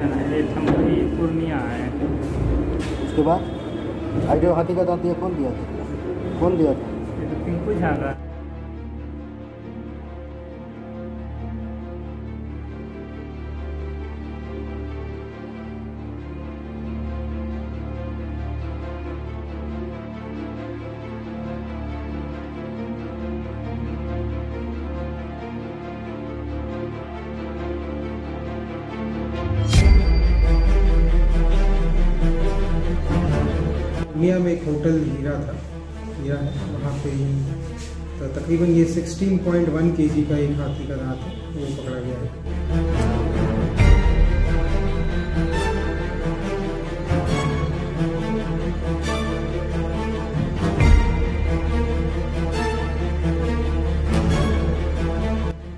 पूर्णिया है उसके बाद जो हाथी का दांत दिया कौन दिया था? कौन दिया था? तो पिंकू झा का। पूर्णिया में एक होटल हीरा था, हीरा है, वहाँ पे ही तो तकरीबन ये 16.1 केजी का एक हाथी का दांत है, वो पकड़ा गया है।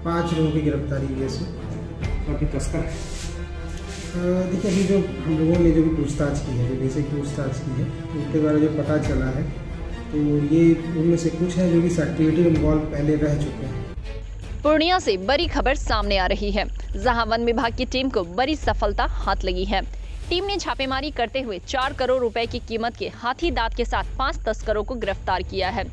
पाँच लोगों की गिरफ्तारी हुई इसमें तस्कर है। देखिए, अभी जो हम लोगों ने जो भी पूछताछ की है, जो बेसिक पूछताछ की है, उसके बारे में जो पता चला है तो ये उनमें से कुछ है जो कि इस में इन्वॉल्व पहले रह चुके हैं। पूर्णिया से बड़ी खबर सामने आ रही है, जहाँ वन विभाग की टीम को बड़ी सफलता हाथ लगी है। टीम ने छापेमारी करते हुए चार करोड़ रुपए की कीमत के हाथी दांत के साथ पाँच तस्करों को गिरफ़्तार किया है।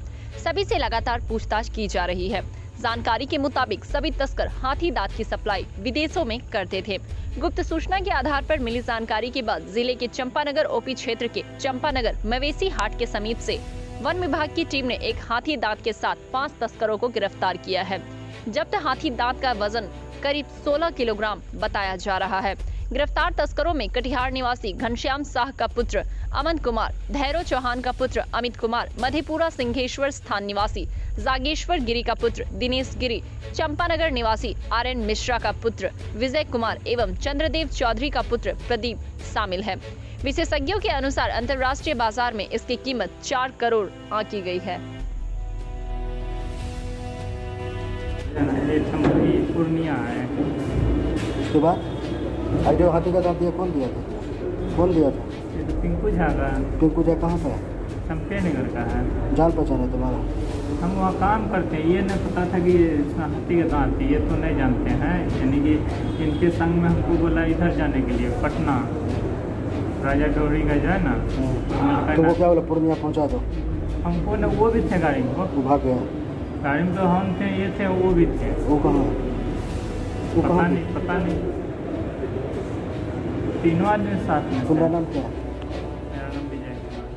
सभी से लगातार पूछताछ की जा रही है। जानकारी के मुताबिक सभी तस्कर हाथी दांत की सप्लाई विदेशों में करते थे। गुप्त सूचना के आधार पर मिली जानकारी के बाद ज़िले के चंपानगर ओपी क्षेत्र के चंपानगर मवेशी हाट के समीप से वन विभाग की टीम ने एक हाथी दांत के साथ पाँच तस्करों को गिरफ़्तार किया है। जब्त हाथी दांत का वज़न करीब 16 किलोग्राम बताया जा रहा है। गिरफ़्तार तस्करों में कटिहार निवासी घनश्याम शाह का पुत्र अमन कुमार धैरो चौहान का पुत्र अमित कुमार मधेपुरा सिंहेश्वर स्थान निवासी जागेश्वर गिरी का पुत्र दिनेश गिरी चंपानगर निवासी आर एन मिश्रा का पुत्र विजय कुमार एवं चंद्रदेव चौधरी का पुत्र प्रदीप शामिल है। विशेषज्ञों के अनुसार अंतर्राष्ट्रीय बाज़ार में इसकी कीमत चार करोड़ आंकी गई है। पूर्णिया है। उसके बाद? जो हाथी का दांत दिया कौन दिया था? कौन दिया था। ये तो पिंकू झा का पिंकू जय कहाँ का है चंपे नगर का है। जान पहचान है तुम्हारा। हम वहाँ काम करते हैं। ये नहीं पता था कि इसमें हाथी का दांत है ये तो नहीं जानते हैं। यानी कि इनके संग में हमको बोला इधर जाने के लिए पटना। राजा डोरी का जो है ना मलका तो वो क्या बोला पूर्णिया पहुँचा दो। हमको ना वो भी थे गाड़ी में। वो भाग गया। गाड़ी में तो हम थे ये थे वो भी थे। वो कहाँ? पता नहीं पता नहीं। तीनों आदमी साथ में। तुम्हारा नाम क्या मेरा नाम विजय कुमार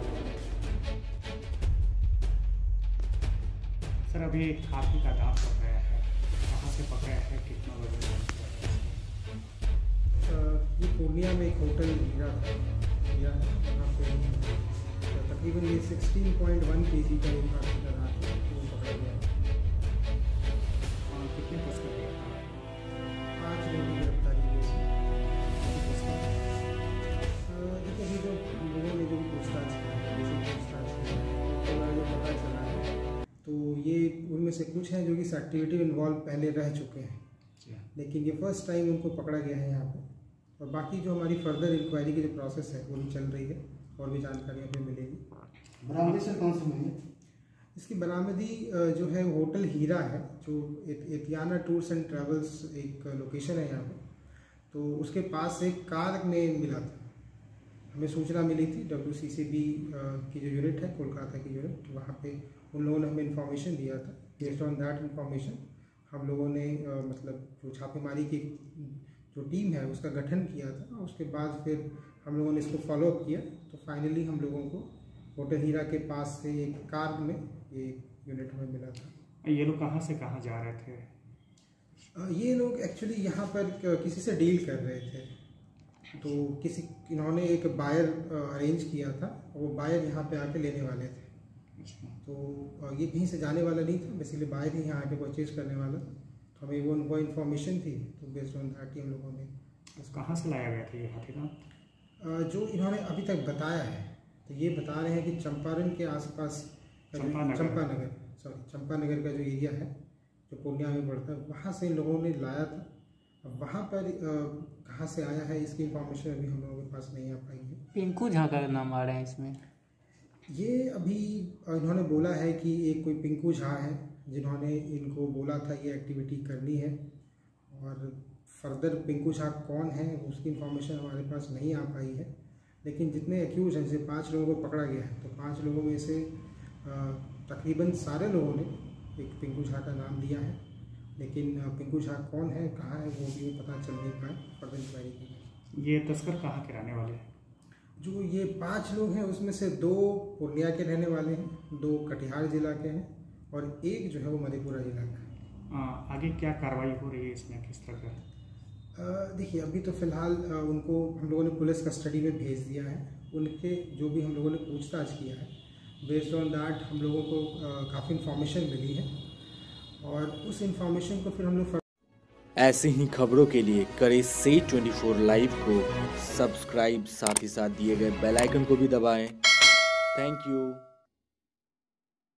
सर अभी हाथी का दांत पकड़ाया है। कहाँ से पकड़ाया है? कितना वज़न है? अ, ये पूर्णिया में एक होटल हीरा था। हीरा है। पे तकरीबन ये सिक्सटीन पॉइंट वन के जी का उनमें से कुछ हैं जो कि इस एक्टिविटी में इन्वॉल्व पहले रह चुके हैं। हाँ। लेकिन ये फ़र्स्ट टाइम उनको पकड़ा गया है यहाँ पे। और बाकी जो हमारी फर्दर इंक्वायरी की जो प्रोसेस है वो भी चल रही है और भी जानकारियाँ हमें मिलेगी। बरामदी से कौन सी मिली? है इसकी बरामदी जो है होटल हीरा है जो एतियाना टूर्स एंड ट्रेवल्स एक लोकेशन है यहाँ पे। तो उसके पास एक कार में मिला था। हमें सूचना मिली थी डब्ल्यू सी सी बी की जो यूनिट है कोलकाता की यूनिट वहाँ पे उन लोगों ने हमें इन्फॉर्मेशन दिया था। बेस्ड ऑन दैट इन्फॉर्मेशन हम लोगों ने अ, मतलब जो छापेमारी की जो टीम है उसका गठन किया था। उसके बाद फिर हम लोगों ने इसको फॉलोअप किया। तो फाइनली हम लोगों को होटल हीरा के पास से एक कार में ये यूनिट हमें मिला था। ये लोग कहाँ से कहाँ जा रहे थे? ये लोग एक्चुअली यहाँ पर किसी से डील कर रहे थे। तो किसी इन्होंने एक बायर अरेंज किया था वो बायर यहाँ पे आके लेने वाले थे। तो ये कहीं से जाने वाला नहीं था बेसिकली बायर ही यहाँ आके परचेज करने वाला तो हमें वो वो इन्फॉर्मेशन थी तो बेस्ड ऑन दैट ही हम लोगों ने बस कहाँ से लाया गया था ये हाथी दांत जो इन्होंने अभी तक बताया है तो ये बता रहे हैं कि चंपारण के आसपास का चंपानगर। चंपानगर सॉरी चंपानगर का जो एरिया है जो पूर्णिया में पड़ता है वहाँ से इन लोगों ने लाया था वहाँ पर कहाँ से आया है इसकी इन्फॉर्मेशन अभी हम लोगों के पास नहीं आ पाई है। पिंकू झा का नाम आ रहा है इसमें। ये अभी इन्होंने बोला है कि एक कोई पिंकू झा है जिन्होंने इनको बोला था ये एक्टिविटी करनी है। और फर्दर पिंकू झा कौन है उसकी इन्फॉर्मेशन हमारे पास नहीं आ पाई है। लेकिन जितने एक्यूज हैं जैसे पाँच लोगों को पकड़ा गया है तो पाँच लोगों में से तकरीबन सारे लोगों ने एक पिंकू झा का नाम दिया है। लेकिन पिंकू झा कौन है कहाँ है वो भी पता चल नहीं पाए फर्दर इंक्वायरी की ये तस्कर कहाँ के रहने वाले हैं? जो ये पाँच लोग हैं उसमें से दो पूर्णिया के रहने वाले हैं दो कटिहार जिला के हैं और एक जो है वो मधेपुरा जिला का है। आगे क्या कार्रवाई हो रही है इसमें किस तरह का? देखिए अभी तो फ़िलहाल उनको हम लोगों ने पुलिस कस्टडी में भेज दिया है। उनके जो भी हम लोगों ने पूछताछ किया है बेस्ड ऑन दैट हम लोगों को काफ़ी इन्फॉर्मेशन मिली है। और उस इंफॉर्मेशन को फिर हम लोग ऐसे ही खबरों के लिए करें से 24 लाइव को सब्सक्राइब साथ ही साथ दिए गए बेल आइकन को भी दबाएँ। Thank you